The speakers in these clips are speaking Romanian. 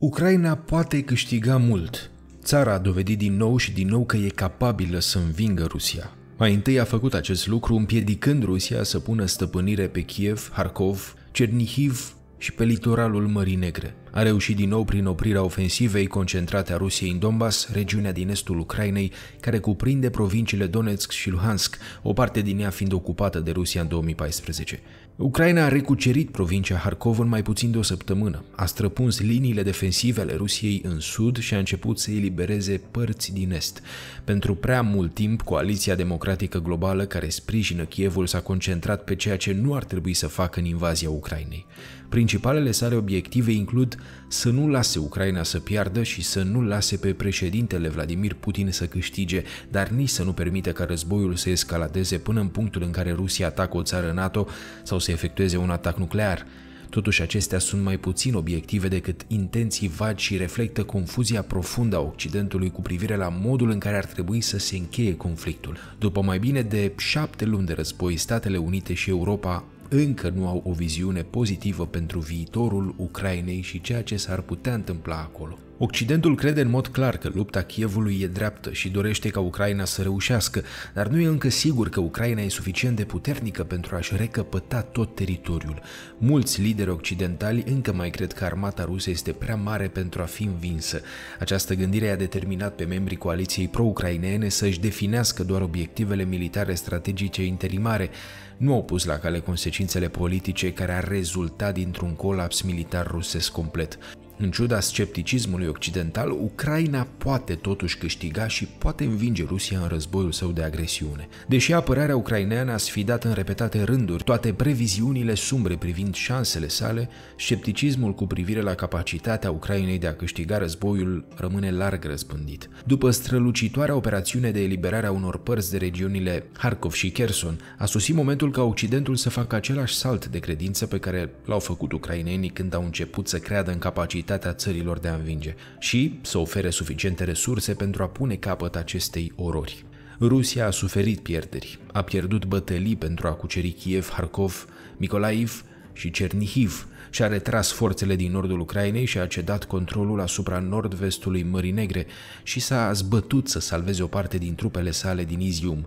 Ucraina poate câștiga mult. Țara a dovedit din nou și din nou că e capabilă să învingă Rusia. Mai întâi a făcut acest lucru împiedicând Rusia să pună stăpânire pe Kiev, Harkov, Cernihiv și pe litoralul Mării Negre. A reușit din nou prin oprirea ofensivei concentrate a Rusiei în Donbass, regiunea din estul Ucrainei, care cuprinde provinciile Donetsk și Luhansk, o parte din ea fiind ocupată de Rusia în 2014. Ucraina a recucerit provincia Harkov în mai puțin de o săptămână, a străpuns liniile defensive ale Rusiei în sud și a început să elibereze părți din est. Pentru prea mult timp, Coaliția Democratică Globală care sprijină Kievul s-a concentrat pe ceea ce nu ar trebui să facă în invazia Ucrainei. Principalele sale obiective includ să nu lase Ucraina să piardă și să nu lase pe președintele Vladimir Putin să câștige, dar nici să nu permită ca războiul să escaladeze până în punctul în care Rusia atacă o țară NATO sau să efectueze un atac nuclear. Totuși, acestea sunt mai puțin obiective decât intenții vagi și reflectă confuzia profundă a Occidentului cu privire la modul în care ar trebui să se încheie conflictul. După mai bine de șapte luni de război, Statele Unite și Europa încă nu au o viziune pozitivă pentru viitorul Ucrainei și ceea ce s-ar putea întâmpla acolo. Occidentul crede în mod clar că lupta Kievului e dreaptă și dorește ca Ucraina să reușească, dar nu e încă sigur că Ucraina e suficient de puternică pentru a-și recăpăta tot teritoriul. Mulți lideri occidentali încă mai cred că armata rusă este prea mare pentru a fi învinsă. Această gândire a determinat pe membrii coaliției pro-ucraineene să-și definească doar obiectivele militare strategice interimare, nu au pus la cale consecințele politice care ar rezulta dintr-un colaps militar rusesc complet. În ciuda scepticismului occidental, Ucraina poate totuși câștiga și poate învinge Rusia în războiul său de agresiune. Deși apărarea ucraineană a sfidat în repetate rânduri toate previziunile sumbre privind șansele sale, scepticismul cu privire la capacitatea Ucrainei de a câștiga războiul rămâne larg răspândit. După strălucitoarea operațiune de eliberare a unor părți de regiunile Harkov și Kherson, a sosit momentul ca Occidentul să facă același salt de credință pe care l-au făcut ucrainenii când au început să creadă în capacitatea capacitatea țărilor de a învinge și să ofere suficiente resurse pentru a pune capăt acestei orori. Rusia a suferit pierderi, a pierdut bătălii pentru a cuceri Kiev, Harkov, Mikolaiv și Cernihiv și a retras forțele din nordul Ucrainei și a cedat controlul asupra nord-vestului Mării Negre și s-a zbătut să salveze o parte din trupele sale din Izium,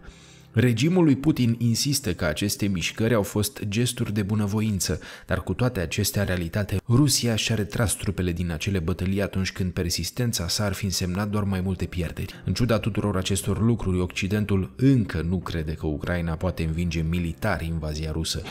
Regimul lui Putin insistă că aceste mișcări au fost gesturi de bunăvoință, dar cu toate acestea, în realitate, Rusia și-a retras trupele din acele bătălii atunci când persistența sa ar fi însemnat doar mai multe pierderi. În ciuda tuturor acestor lucruri, Occidentul încă nu crede că Ucraina poate învinge militar invazia rusă.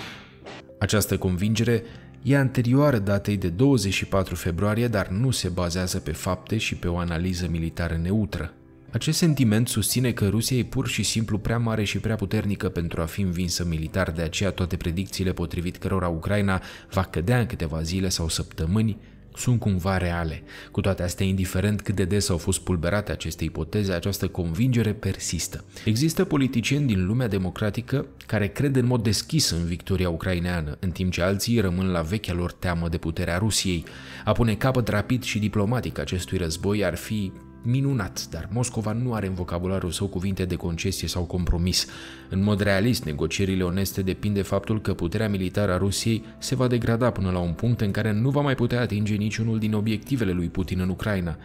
Această convingere e anterioară datei de 24 februarie, dar nu se bazează pe fapte și pe o analiză militară neutră. Acest sentiment susține că Rusia e pur și simplu prea mare și prea puternică pentru a fi învinsă militar, de aceea toate predicțiile potrivit cărora Ucraina va cădea în câteva zile sau săptămâni sunt cumva reale. Cu toate astea, indiferent cât de des au fost pulberate aceste ipoteze, această convingere persistă. Există politicieni din lumea democratică care cred în mod deschis în victoria ucraineană, în timp ce alții rămân la vechea lor teamă de puterea Rusiei. A pune capăt rapid și diplomatic acestui război ar fi minunat, dar Moscova nu are în vocabularul său cuvinte de concesie sau compromis. În mod realist, negocierile oneste depind de faptul că puterea militară a Rusiei se va degrada până la un punct în care nu va mai putea atinge niciunul din obiectivele lui Putin în Ucraina.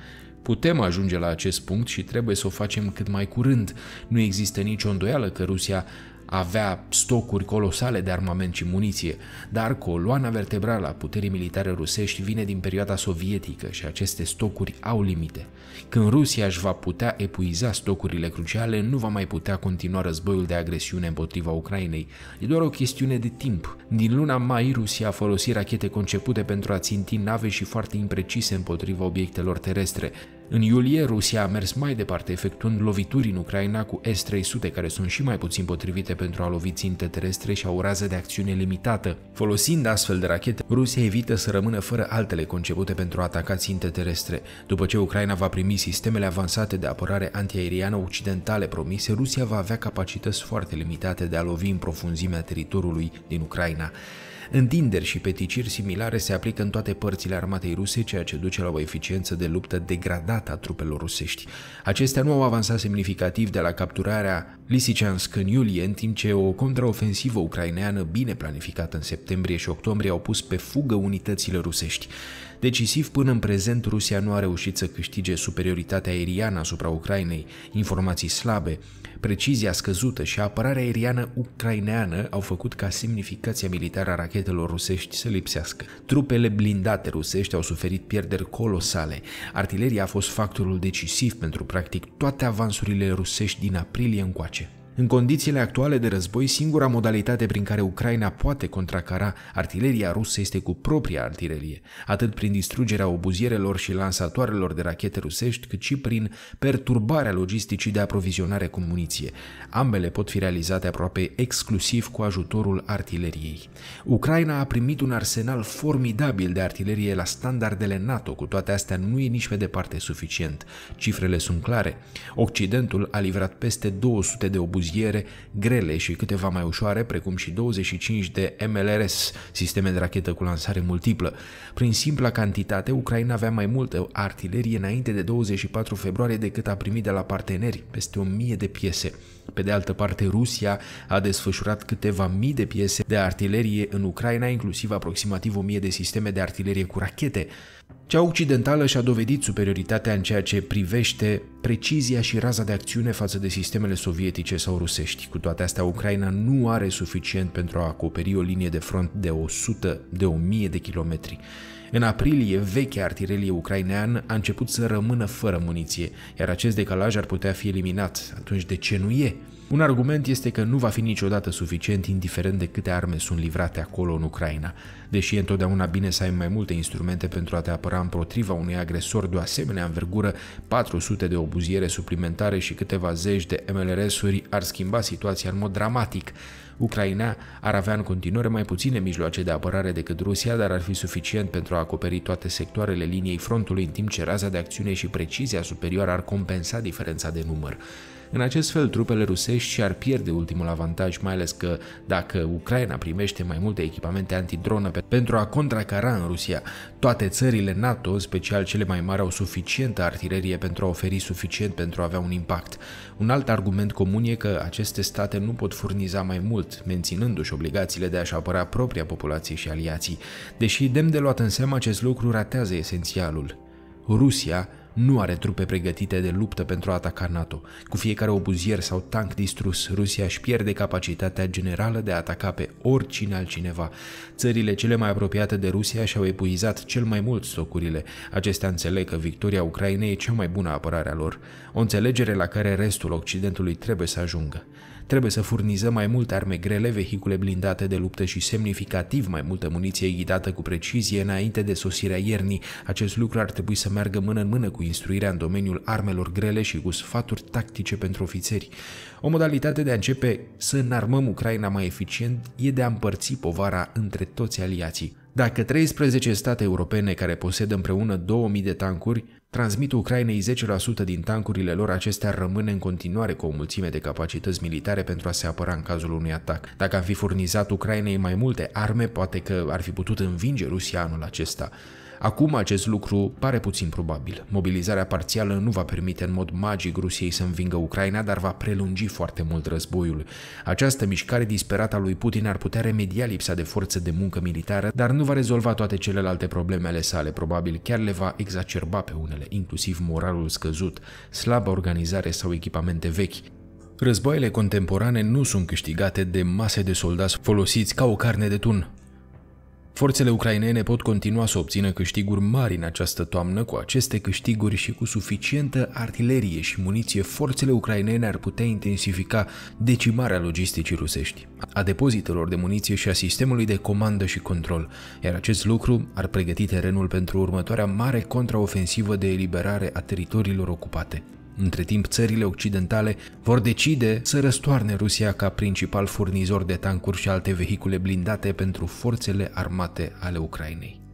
Putem ajunge la acest punct și trebuie să o facem cât mai curând. Nu există nicio îndoială că Rusia avea stocuri colosale de armament și muniție, dar coloana vertebrală a puterii militare rusești vine din perioada sovietică și aceste stocuri au limite. Când Rusia își va putea epuiza stocurile cruciale, nu va mai putea continua războiul de agresiune împotriva Ucrainei. E doar o chestiune de timp. Din luna mai, Rusia a folosit rachete concepute pentru a ținti nave și foarte imprecise împotriva obiectelor terestre. În iulie, Rusia a mers mai departe, efectuând lovituri în Ucraina cu S-300, care sunt și mai puțin potrivite pentru a lovi ținte terestre și au o rază de acțiune limitată. Folosind astfel de rachete, Rusia evită să rămână fără altele concepute pentru a ataca ținte terestre. După ce Ucraina va primi sistemele avansate de apărare antiaeriană occidentale promise, Rusia va avea capacități foarte limitate de a lovi în profunzimea teritoriului din Ucraina. Întinderi și peticiri similare se aplică în toate părțile armatei ruse, ceea ce duce la o eficiență de luptă degradată a trupelor rusești. Acestea nu au avansat semnificativ de la capturarea Lysychansk în iulie, în timp ce o contraofensivă ucraineană bine planificată în septembrie și octombrie au pus pe fugă unitățile rusești. Decisiv până în prezent, Rusia nu a reușit să câștige superioritatea aeriană asupra Ucrainei, informații slabe, precizia scăzută și apărarea aeriană ucraineană au făcut ca semnificația militară a rachetelor rusești să lipsească. Trupele blindate rusești au suferit pierderi colosale. Artileria a fost factorul decisiv pentru practic toate avansurile rusești din aprilie încoace. În condițiile actuale de război, singura modalitate prin care Ucraina poate contracara artileria rusă este cu propria artilerie, atât prin distrugerea obuzierelor și lansatoarelor de rachete rusești, cât și prin perturbarea logisticii de aprovizionare cu muniție. Ambele pot fi realizate aproape exclusiv cu ajutorul artileriei. Ucraina a primit un arsenal formidabil de artilerie la standardele NATO, cu toate astea nu e nici pe departe suficient. Cifrele sunt clare. Occidentul a livrat peste 200 de obuzire buziere grele și câteva mai ușoare, precum și 25 de MLRS, sisteme de rachetă cu lansare multiplă. Prin simpla cantitate, Ucraina avea mai multă artilerie înainte de 24 februarie decât a primit de la parteneri, peste 1000 de piese. Pe de altă parte, Rusia a desfășurat câteva mii de piese de artilerie în Ucraina, inclusiv aproximativ 1000 de sisteme de artilerie cu rachete. Cea occidentală și-a dovedit superioritatea în ceea ce privește precizia și raza de acțiune față de sistemele sovietice sau rusești. Cu toate astea, Ucraina nu are suficient pentru a acoperi o linie de front de 100 de 1000 de kilometri. În aprilie, vechea artilerie ucraineană a început să rămână fără muniție, iar acest decalaj ar putea fi eliminat. Atunci de ce nu e? Un argument este că nu va fi niciodată suficient indiferent de câte arme sunt livrate acolo în Ucraina, deși e întotdeauna bine să ai mai multe instrumente pentru a te apăra împotriva unui agresor de o asemenea învergură, 400 de obuziere suplimentare și câteva zeci de MLRS-uri ar schimba situația în mod dramatic. Ucraina ar avea în continuare mai puține mijloace de apărare decât Rusia, dar ar fi suficient pentru a acoperi toate sectoarele liniei frontului, în timp ce raza de acțiune și precizia superioară ar compensa diferența de număr. În acest fel, trupele rusești și-ar pierde ultimul avantaj, mai ales că dacă Ucraina primește mai multe echipamente antidronă pentru a contracara în Rusia, toate țările NATO, în special cele mai mari, au suficientă artilerie pentru a oferi suficient pentru a avea un impact. Un alt argument comun e că aceste state nu pot furniza mai mult, menținându-și obligațiile de a-și apăra propria populație și aliații. Deși demn de luat în seamă, acest lucru ratează esențialul. Rusia nu are trupe pregătite de luptă pentru a ataca NATO. Cu fiecare obuzier sau tank distrus, Rusia își pierde capacitatea generală de a ataca pe oricine altcineva. Țările cele mai apropiate de Rusia și-au epuizat cel mai mult stocurile. Acestea înțeleg că victoria Ucrainei e cea mai bună apărare a lor. O înțelegere la care restul Occidentului trebuie să ajungă. Trebuie să furnizăm mai multe arme grele, vehicule blindate de luptă și semnificativ mai multă muniție ghidată cu precizie înainte de sosirea iernii. Acest lucru ar trebui să meargă mână în mână cu instruirea în domeniul armelor grele și cu sfaturi tactice pentru ofițeri. O modalitate de a începe să înarmăm Ucraina mai eficient e de a împărți povara între toți aliații. Dacă 13 state europene care posedă împreună 2000 de tancuri transmit Ucrainei 10% din tancurile lor, acestea rămân în continuare cu o mulțime de capacități militare pentru a se apăra în cazul unui atac. Dacă am fi furnizat Ucrainei mai multe arme, poate că ar fi putut învinge Rusia anul acesta. Acum acest lucru pare puțin probabil. Mobilizarea parțială nu va permite în mod magic Rusiei să învingă Ucraina, dar va prelungi foarte mult războiul. Această mișcare disperată a lui Putin ar putea remedia lipsa de forță de muncă militară, dar nu va rezolva toate celelalte probleme ale sale, probabil chiar le va exacerba pe unele, inclusiv moralul scăzut, slabă organizare sau echipamente vechi. Războaiele contemporane nu sunt câștigate de mase de soldați folosiți ca o carne de tun. Forțele ucrainene pot continua să obțină câștiguri mari în această toamnă, cu aceste câștiguri și cu suficientă artilerie și muniție, forțele ucrainene ar putea intensifica decimarea logisticii rusești, a depozitelor de muniție și a sistemului de comandă și control, iar acest lucru ar pregăti terenul pentru următoarea mare contraofensivă de eliberare a teritoriilor ocupate. Între timp, țările occidentale vor decide să răstoarne Rusia ca principal furnizor de tancuri și alte vehicule blindate pentru forțele armate ale Ucrainei.